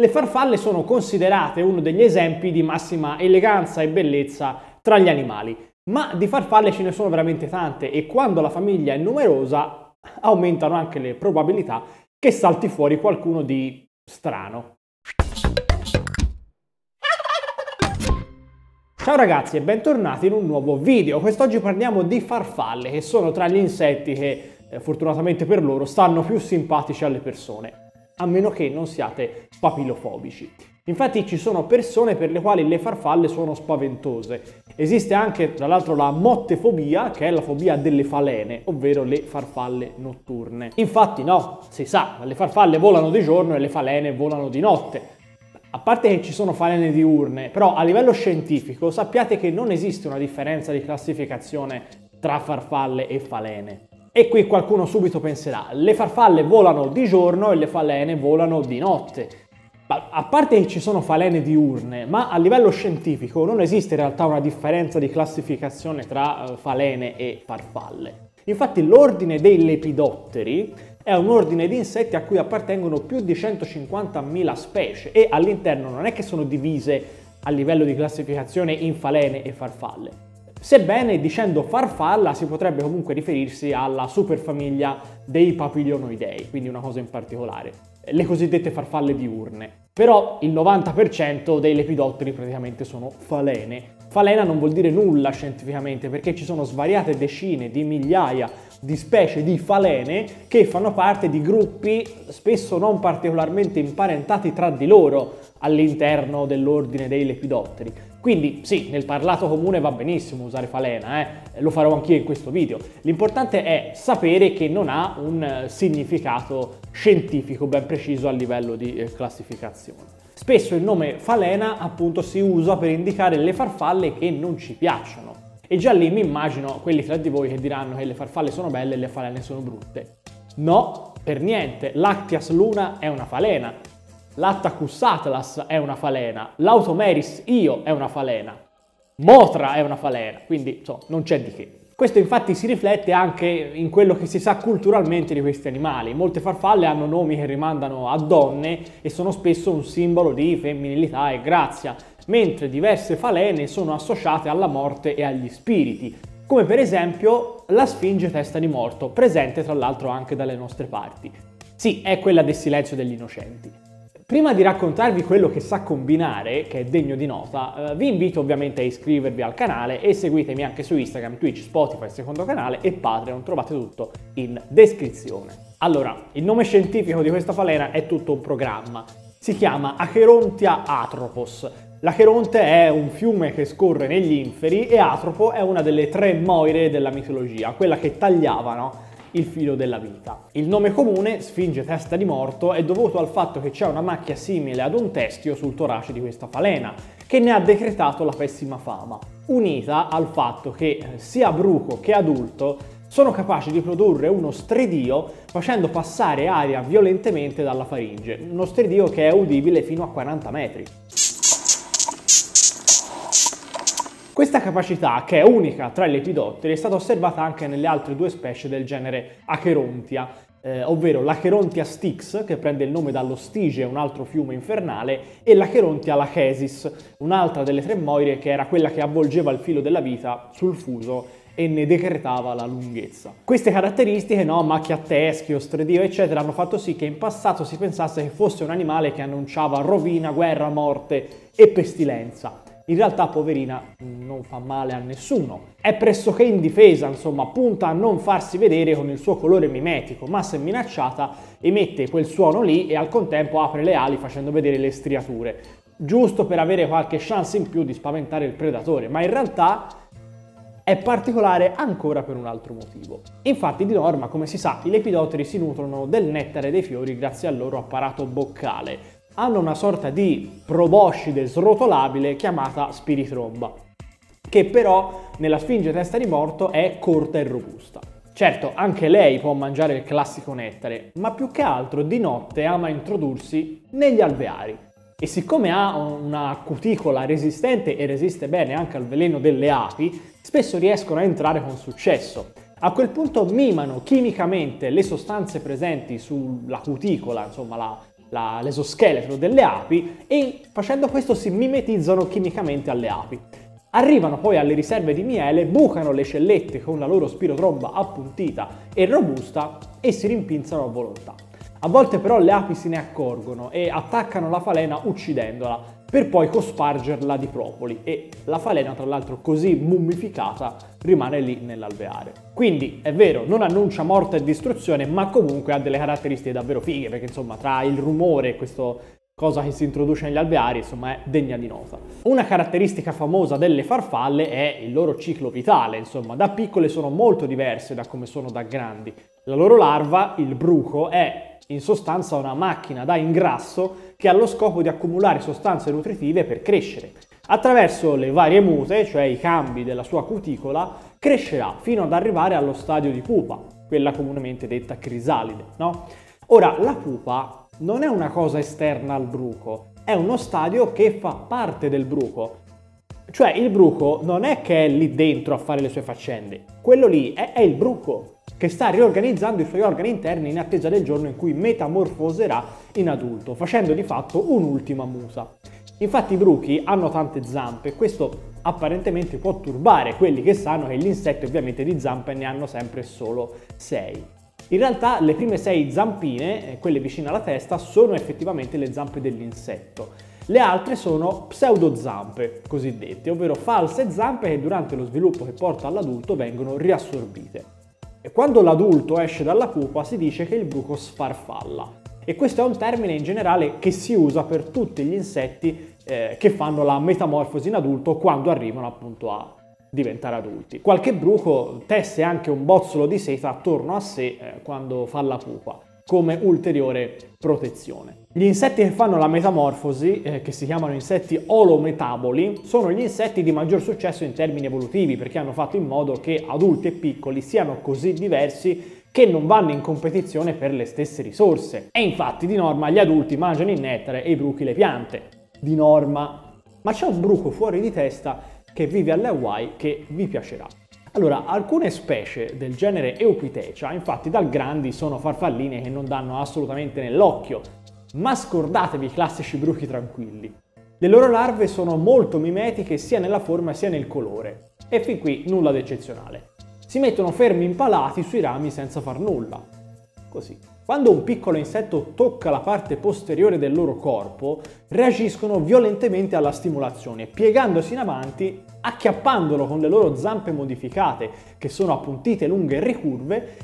Le farfalle sono considerate uno degli esempi di massima eleganza e bellezza tra gli animali, ma di farfalle ce ne sono veramente tante e quando la famiglia è numerosa aumentano anche le probabilità che salti fuori qualcuno di strano. Ciao ragazzi e bentornati in un nuovo video. Quest'oggi parliamo di farfalle che sono tra gli insetti che eh, fortunatamente per loro stanno più simpatici alle persone, a meno che non siate papilofobici. Infatti ci sono persone per le quali le farfalle sono spaventose. Esiste anche tra l'altro la mottefobia, che è la fobia delle falene, ovvero le farfalle notturne. Infatti no, si sa, le farfalle volano di giorno e le falene volano di notte. A parte che ci sono falene diurne, però a livello scientifico sappiate che non esiste una differenza di classificazione tra farfalle e falene. E qui qualcuno subito penserà, le farfalle volano di giorno e le falene volano di notte. A parte che ci sono falene diurne, ma a livello scientifico non esiste in realtà una differenza di classificazione tra eh, falene e farfalle. Infatti l'ordine dei lepidotteri è un ordine di insetti a cui appartengono più di 150.000 specie e all'interno non è che sono divise a livello di classificazione in falene e farfalle. Sebbene dicendo farfalla si potrebbe comunque riferirsi alla superfamiglia dei papilionoidei, quindi una cosa in particolare, le cosiddette farfalle diurne. Però il 90% dei lepidotteri praticamente sono falene. Falena non vuol dire nulla scientificamente perché ci sono svariate decine di migliaia di specie di falene che fanno parte di gruppi spesso non particolarmente imparentati tra di loro all'interno dell'ordine dei lepidotteri. Quindi sì, nel parlato comune va benissimo usare falena, eh? lo farò anch'io in questo video. L'importante è sapere che non ha un significato scientifico ben preciso a livello di eh, classificazione. Spesso il nome falena appunto si usa per indicare le farfalle che non ci piacciono. E già lì mi immagino quelli tra di voi che diranno che le farfalle sono belle e le falene sono brutte. No, per niente. Lactias luna è una falena. L'attacus atlas è una falena. L'automeris io è una falena. Motra è una falena. Quindi, insomma, non c'è di che. Questo infatti si riflette anche in quello che si sa culturalmente di questi animali. Molte farfalle hanno nomi che rimandano a donne e sono spesso un simbolo di femminilità e grazia mentre diverse falene sono associate alla morte e agli spiriti, come per esempio la Sfinge testa di morto, presente tra l'altro anche dalle nostre parti. Sì, è quella del silenzio degli innocenti. Prima di raccontarvi quello che sa combinare, che è degno di nota, eh, vi invito ovviamente a iscrivervi al canale e seguitemi anche su Instagram, Twitch, Spotify, secondo canale e Patreon, trovate tutto in descrizione. Allora, il nome scientifico di questa falena è tutto un programma. Si chiama Acherontia atropos, L'Acheronte è un fiume che scorre negli inferi e Atropo è una delle tre moire della mitologia, quella che tagliavano il filo della vita. Il nome comune, Sfinge testa di morto, è dovuto al fatto che c'è una macchia simile ad un testio sul torace di questa falena, che ne ha decretato la pessima fama, unita al fatto che eh, sia bruco che adulto sono capaci di produrre uno stridio facendo passare aria violentemente dalla faringe, uno stridio che è udibile fino a 40 metri. Questa capacità, che è unica tra i lepidotteri, è stata osservata anche nelle altre due specie del genere Acherontia, eh, ovvero l'Acherontia styx, che prende il nome dallo Stige, un altro fiume infernale, e l'Acherontia lachesis, un'altra delle tre moire che era quella che avvolgeva il filo della vita sul fuso e ne decretava la lunghezza. Queste caratteristiche, no, macchia teschio, stredio, eccetera, hanno fatto sì che in passato si pensasse che fosse un animale che annunciava rovina, guerra, morte e pestilenza in realtà poverina non fa male a nessuno. È pressoché indifesa, insomma, punta a non farsi vedere con il suo colore mimetico, ma se minacciata emette quel suono lì e al contempo apre le ali facendo vedere le striature, giusto per avere qualche chance in più di spaventare il predatore, ma in realtà è particolare ancora per un altro motivo. Infatti di norma, come si sa, i lepidotteri si nutrono del nettare dei fiori grazie al loro apparato boccale, hanno una sorta di proboscide srotolabile chiamata spiritromba, che però nella Sfinge testa di morto è corta e robusta. Certo, anche lei può mangiare il classico nettare, ma più che altro di notte ama introdursi negli alveari. E siccome ha una cuticola resistente e resiste bene anche al veleno delle api, spesso riescono a entrare con successo. A quel punto mimano chimicamente le sostanze presenti sulla cuticola, insomma la, la, l'esoscheletro delle api e facendo questo si mimetizzano chimicamente alle api. Arrivano poi alle riserve di miele, bucano le cellette con la loro spirotromba appuntita e robusta e si rimpinzano a volontà. A volte però le api se ne accorgono e attaccano la falena uccidendola, per poi cospargerla di propoli e la falena tra l'altro così mummificata rimane lì nell'alveare. Quindi è vero, non annuncia morte e distruzione, ma comunque ha delle caratteristiche davvero fighe, perché insomma tra il rumore e questo cosa che si introduce negli alveari, insomma, è degna di nota. Una caratteristica famosa delle farfalle è il loro ciclo vitale, insomma, da piccole sono molto diverse da come sono da grandi. La loro larva, il bruco, è in sostanza una macchina da ingrasso che ha lo scopo di accumulare sostanze nutritive per crescere. Attraverso le varie mute, cioè i cambi della sua cuticola, crescerà fino ad arrivare allo stadio di pupa, quella comunemente detta crisalide. No? Ora, la pupa non è una cosa esterna al bruco, è uno stadio che fa parte del bruco. Cioè il bruco non è che è lì dentro a fare le sue faccende, quello lì è, è il bruco che sta riorganizzando i suoi organi interni in attesa del giorno in cui metamorfoserà in adulto, facendo di fatto un'ultima musa. Infatti i bruchi hanno tante zampe questo apparentemente può turbare quelli che sanno che gli insetti ovviamente di zampe ne hanno sempre solo 6. In realtà le prime 6 zampine, eh, quelle vicine alla testa, sono effettivamente le zampe dell'insetto. Le altre sono pseudozampe cosiddette, ovvero false zampe che durante lo sviluppo che porta all'adulto vengono riassorbite. E quando l'adulto esce dalla pupa si dice che il bruco sfarfalla. E questo è un termine in generale che si usa per tutti gli insetti eh, che fanno la metamorfosi in adulto quando arrivano appunto a diventare adulti. Qualche bruco tesse anche un bozzolo di seta attorno a sé eh, quando fa la pupa come ulteriore protezione. Gli insetti che fanno la metamorfosi, eh, che si chiamano insetti olometaboli, sono gli insetti di maggior successo in termini evolutivi perché hanno fatto in modo che adulti e piccoli siano così diversi che non vanno in competizione per le stesse risorse. E infatti di norma gli adulti mangiano il nettare e i bruchi le piante. Di norma. Ma c'è un bruco fuori di testa che vive alle Hawaii che vi piacerà. Allora, alcune specie del genere Eupitecia, infatti dal grandi, sono farfalline che non danno assolutamente nell'occhio, ma scordatevi i classici bruchi tranquilli. Le loro larve sono molto mimetiche sia nella forma sia nel colore, e fin qui nulla di eccezionale. Si mettono fermi impalati sui rami senza far nulla. Così. Quando un piccolo insetto tocca la parte posteriore del loro corpo, reagiscono violentemente alla stimolazione, piegandosi in avanti, acchiappandolo con le loro zampe modificate, che sono appuntite, lunghe e ricurve,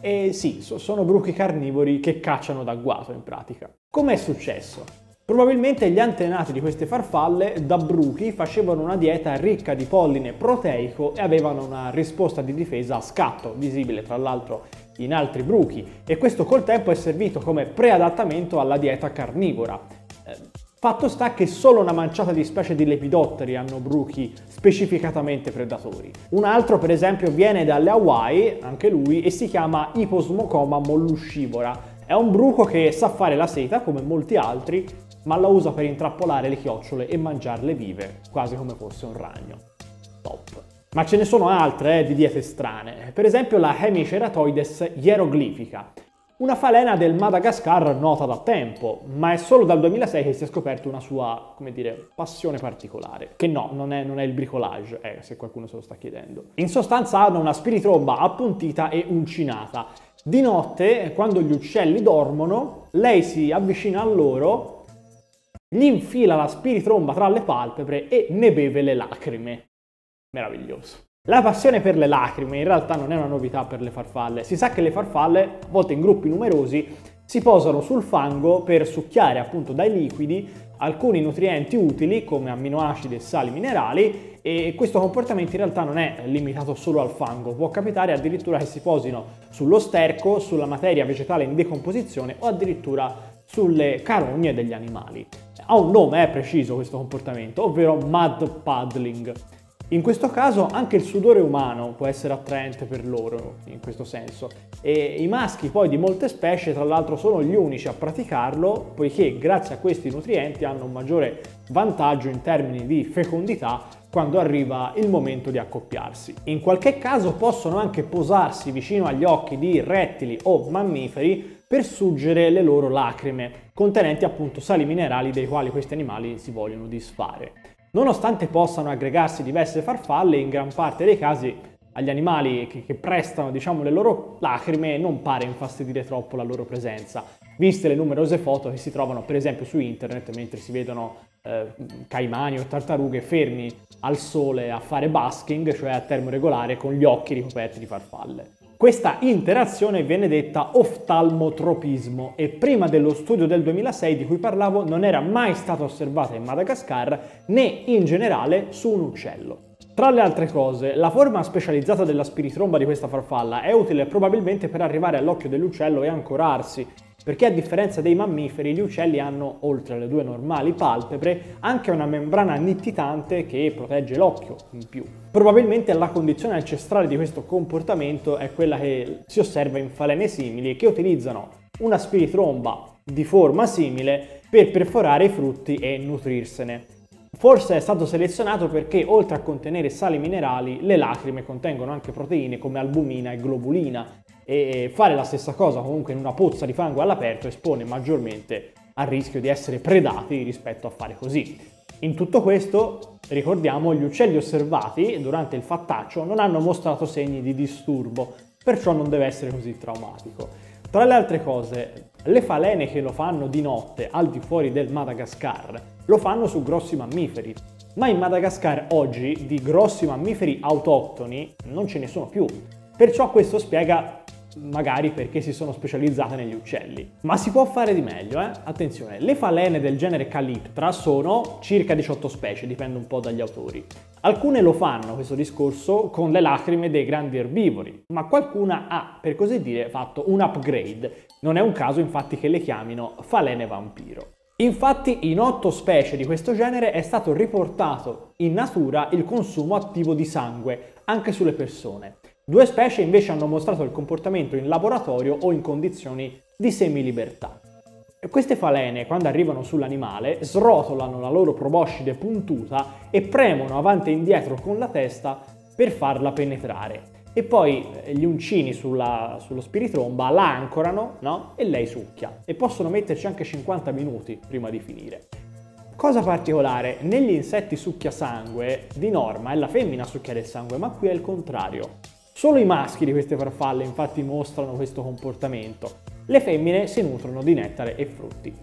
e sì, sono bruchi carnivori che cacciano d'agguato in pratica. Com'è successo? Probabilmente gli antenati di queste farfalle da bruchi facevano una dieta ricca di polline proteico e avevano una risposta di difesa a scatto, visibile tra l'altro in altri bruchi, e questo col tempo è servito come preadattamento alla dieta carnivora. Eh, fatto sta che solo una manciata di specie di lepidotteri hanno bruchi specificatamente predatori. Un altro per esempio viene dalle Hawaii, anche lui, e si chiama Iposmocoma molluscivora. È un bruco che sa fare la seta come molti altri, ma la usa per intrappolare le chiocciole e mangiarle vive, quasi come fosse un ragno. Top. Ma ce ne sono altre eh, di diete strane, per esempio la Hemiceratoides hieroglifica, una falena del Madagascar nota da tempo, ma è solo dal 2006 che si è scoperto una sua, come dire, passione particolare. Che no, non è, non è il bricolage, eh, se qualcuno se lo sta chiedendo. In sostanza hanno una spiritromba appuntita e uncinata. Di notte, quando gli uccelli dormono, lei si avvicina a loro gli infila la spiritromba tra le palpebre e ne beve le lacrime. Meraviglioso. La passione per le lacrime in realtà non è una novità per le farfalle. Si sa che le farfalle, a volte in gruppi numerosi, si posano sul fango per succhiare appunto dai liquidi alcuni nutrienti utili come amminoacidi e sali minerali e questo comportamento in realtà non è limitato solo al fango, può capitare addirittura che si posino sullo sterco, sulla materia vegetale in decomposizione o addirittura sulle carogne degli animali ha un nome, è preciso questo comportamento, ovvero mud paddling. In questo caso anche il sudore umano può essere attraente per loro, in questo senso, e i maschi poi di molte specie tra l'altro sono gli unici a praticarlo, poiché grazie a questi nutrienti hanno un maggiore vantaggio in termini di fecondità quando arriva il momento di accoppiarsi. In qualche caso possono anche posarsi vicino agli occhi di rettili o mammiferi per suggere le loro lacrime, contenenti appunto sali minerali dei quali questi animali si vogliono disfare. Nonostante possano aggregarsi diverse farfalle, in gran parte dei casi agli animali che, che prestano diciamo, le loro lacrime non pare infastidire troppo la loro presenza, viste le numerose foto che si trovano per esempio su internet mentre si vedono eh, caimani o tartarughe fermi al sole a fare basking, cioè a termo regolare, con gli occhi ricoperti di farfalle. Questa interazione viene detta oftalmotropismo e prima dello studio del 2006 di cui parlavo non era mai stata osservata in Madagascar né in generale su un uccello. Tra le altre cose, la forma specializzata della spiritromba di questa farfalla è utile probabilmente per arrivare all'occhio dell'uccello e ancorarsi, perché a differenza dei mammiferi gli uccelli hanno, oltre alle due normali palpebre, anche una membrana nittitante che protegge l'occhio in più. Probabilmente la condizione ancestrale di questo comportamento è quella che si osserva in falene simili che utilizzano una spiritromba di forma simile per perforare i frutti e nutrirsene. Forse è stato selezionato perché oltre a contenere sali minerali, le lacrime contengono anche proteine come albumina e globulina e fare la stessa cosa comunque in una pozza di fango all'aperto espone maggiormente al rischio di essere predati rispetto a fare così. In tutto questo, ricordiamo, gli uccelli osservati durante il fattaccio non hanno mostrato segni di disturbo, perciò non deve essere così traumatico. Tra le altre cose, le falene che lo fanno di notte al di fuori del Madagascar lo fanno su grossi mammiferi, ma in Madagascar oggi di grossi mammiferi autoctoni non ce ne sono più. Perciò questo spiega magari perché si sono specializzate negli uccelli. Ma si può fare di meglio, eh? Attenzione, le falene del genere Calyptra sono circa 18 specie, dipende un po' dagli autori. Alcune lo fanno questo discorso con le lacrime dei grandi erbivori, ma qualcuna ha, per così dire, fatto un upgrade. Non è un caso infatti che le chiamino falene vampiro. Infatti in otto specie di questo genere è stato riportato in natura il consumo attivo di sangue anche sulle persone. Due specie invece hanno mostrato il comportamento in laboratorio o in condizioni di semilibertà. Queste falene, quando arrivano sull'animale, srotolano la loro proboscide puntuta e premono avanti e indietro con la testa per farla penetrare. E poi eh, gli uncini sulla, sullo spiritromba la ancorano no? e lei succhia. E possono metterci anche 50 minuti prima di finire. Cosa particolare, negli insetti succhia sangue, di norma è la femmina a succhiare il sangue, ma qui è il contrario. Solo i maschi di queste farfalle infatti mostrano questo comportamento. Le femmine si nutrono di nettare e frutti.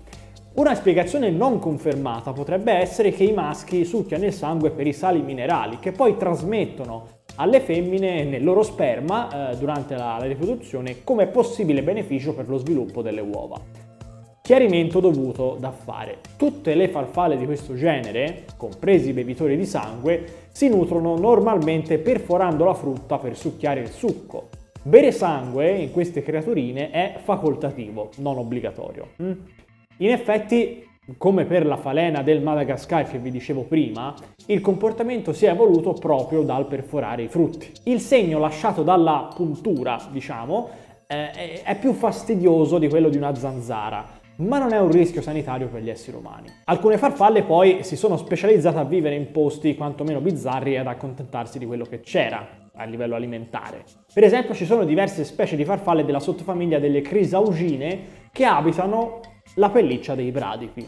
Una spiegazione non confermata potrebbe essere che i maschi succhiano il sangue per i sali minerali che poi trasmettono alle femmine nel loro sperma eh, durante la, la riproduzione come possibile beneficio per lo sviluppo delle uova. Chiarimento dovuto da fare. Tutte le farfalle di questo genere, compresi i bevitori di sangue, si nutrono normalmente perforando la frutta per succhiare il succo. Bere sangue in queste creaturine è facoltativo, non obbligatorio. Mm? In effetti, come per la falena del Madagascar che vi dicevo prima, il comportamento si è evoluto proprio dal perforare i frutti. Il segno lasciato dalla puntura, diciamo, eh, è più fastidioso di quello di una zanzara ma non è un rischio sanitario per gli esseri umani. Alcune farfalle poi si sono specializzate a vivere in posti quantomeno bizzarri e ad accontentarsi di quello che c'era a livello alimentare. Per esempio ci sono diverse specie di farfalle della sottofamiglia delle crisaugine che abitano la pelliccia dei bradipi.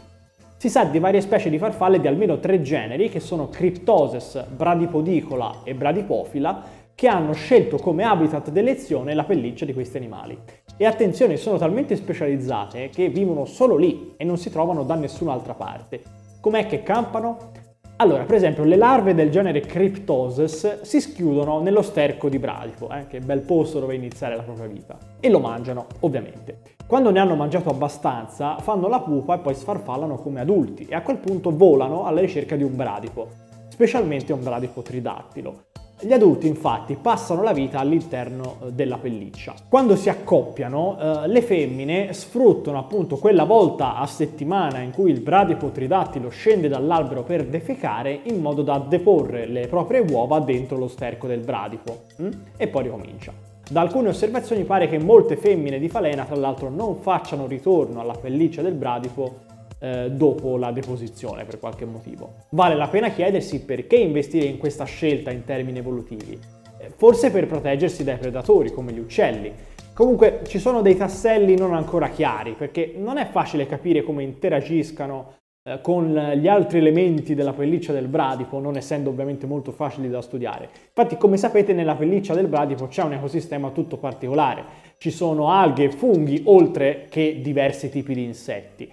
Si sa di varie specie di farfalle di almeno tre generi che sono Cryptoses, Bradipodicola e Bradipofila che hanno scelto come habitat d'elezione la pelliccia di questi animali. E attenzione, sono talmente specializzate che vivono solo lì e non si trovano da nessun'altra parte. Com'è che campano? Allora, per esempio, le larve del genere Cryptoses si schiudono nello sterco di bradipo, eh, che bel posto dove iniziare la propria vita, e lo mangiano, ovviamente. Quando ne hanno mangiato abbastanza, fanno la pupa e poi sfarfallano come adulti e a quel punto volano alla ricerca di un bradipo, specialmente un bradipo tridattilo. Gli adulti infatti passano la vita all'interno eh, della pelliccia. Quando si accoppiano, eh, le femmine sfruttano appunto quella volta a settimana in cui il bradipo tridattilo scende dall'albero per defecare in modo da deporre le proprie uova dentro lo sterco del bradipo hm? e poi ricomincia. Da alcune osservazioni pare che molte femmine di falena tra l'altro non facciano ritorno alla pelliccia del bradipo eh, dopo la deposizione per qualche motivo. Vale la pena chiedersi perché investire in questa scelta in termini evolutivi. Eh, forse per proteggersi dai predatori come gli uccelli. Comunque ci sono dei tasselli non ancora chiari perché non è facile capire come interagiscano eh, con gli altri elementi della pelliccia del bradipo, non essendo ovviamente molto facili da studiare. Infatti, come sapete, nella pelliccia del bradipo c'è un ecosistema tutto particolare. Ci sono alghe e funghi, oltre che diversi tipi di insetti.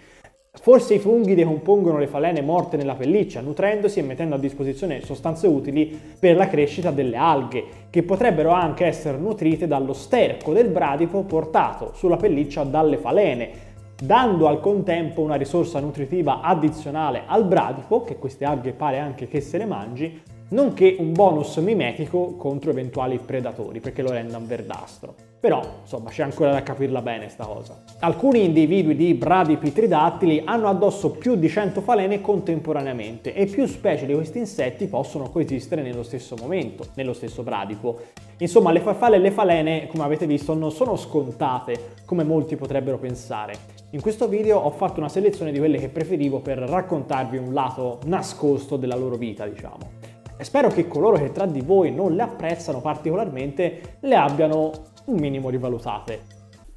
Forse i funghi decompongono le falene morte nella pelliccia, nutrendosi e mettendo a disposizione sostanze utili per la crescita delle alghe, che potrebbero anche essere nutrite dallo sterco del bradipo portato sulla pelliccia dalle falene, dando al contempo una risorsa nutritiva addizionale al bradipo, che queste alghe pare anche che se le mangi, nonché un bonus mimetico contro eventuali predatori, perché lo renda un verdastro. Però, insomma, c'è ancora da capirla bene sta cosa. Alcuni individui di bradipi tridattili hanno addosso più di 100 falene contemporaneamente e più specie di questi insetti possono coesistere nello stesso momento, nello stesso bradipo. Insomma, le farfalle e le falene, come avete visto, non sono scontate, come molti potrebbero pensare. In questo video ho fatto una selezione di quelle che preferivo per raccontarvi un lato nascosto della loro vita, diciamo. E spero che coloro che tra di voi non le apprezzano particolarmente le abbiano un minimo rivalutate.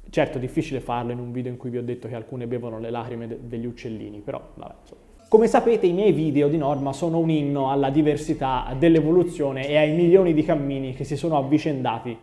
Certo, difficile farlo in un video in cui vi ho detto che alcune bevono le lacrime de- degli uccellini, però vabbè, insomma. Come sapete i miei video di norma sono un inno alla diversità, dell'evoluzione e ai milioni di cammini che si sono avvicendati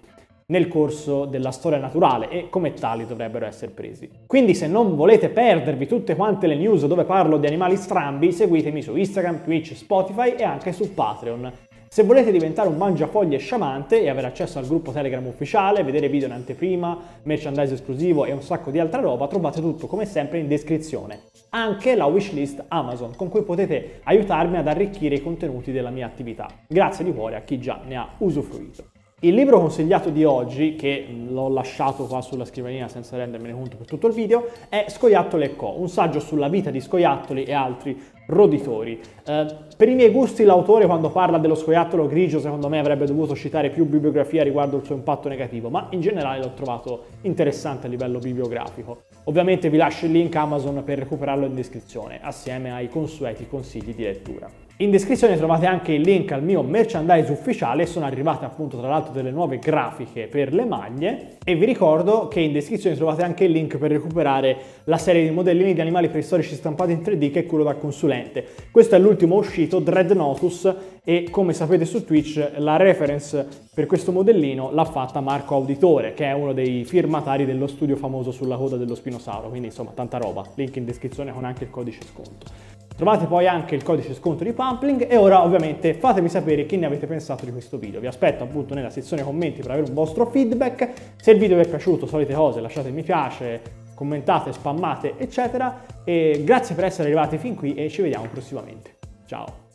nel corso della storia naturale e come tali dovrebbero essere presi. Quindi se non volete perdervi tutte quante le news dove parlo di animali strambi, seguitemi su Instagram, Twitch, Spotify e anche su Patreon. Se volete diventare un mangiafoglie sciamante e avere accesso al gruppo Telegram ufficiale, vedere video in anteprima, merchandise esclusivo e un sacco di altra roba, trovate tutto come sempre in descrizione. Anche la wishlist Amazon, con cui potete aiutarmi ad arricchire i contenuti della mia attività. Grazie di cuore a chi già ne ha usufruito. Il libro consigliato di oggi, che l'ho lasciato qua sulla scrivania senza rendermene conto per tutto il video, è Scoiattoli e Co., un saggio sulla vita di scoiattoli e altri roditori. Eh, per i miei gusti l'autore quando parla dello scoiattolo grigio secondo me avrebbe dovuto citare più bibliografia riguardo il suo impatto negativo, ma in generale l'ho trovato interessante a livello bibliografico. Ovviamente vi lascio il link Amazon per recuperarlo in descrizione, assieme ai consueti consigli di lettura. In descrizione trovate anche il link al mio merchandise ufficiale, sono arrivate appunto tra l'altro delle nuove grafiche per le maglie e vi ricordo che in descrizione trovate anche il link per recuperare la serie di modellini di animali preistorici stampati in 3D che curo da consulente. Questo è l'ultimo uscito, Dreadnoughtus, e come sapete su Twitch la reference per questo modellino l'ha fatta Marco Auditore, che è uno dei firmatari dello studio famoso sulla coda dello spinosauro, quindi insomma tanta roba, link in descrizione con anche il codice sconto. Trovate poi anche il codice sconto di Pumpling e ora ovviamente fatemi sapere che ne avete pensato di questo video. Vi aspetto appunto nella sezione commenti per avere un vostro feedback. Se il video vi è piaciuto, solite cose, lasciate mi piace, commentate, spammate, eccetera. E grazie per essere arrivati fin qui e ci vediamo prossimamente. Ciao!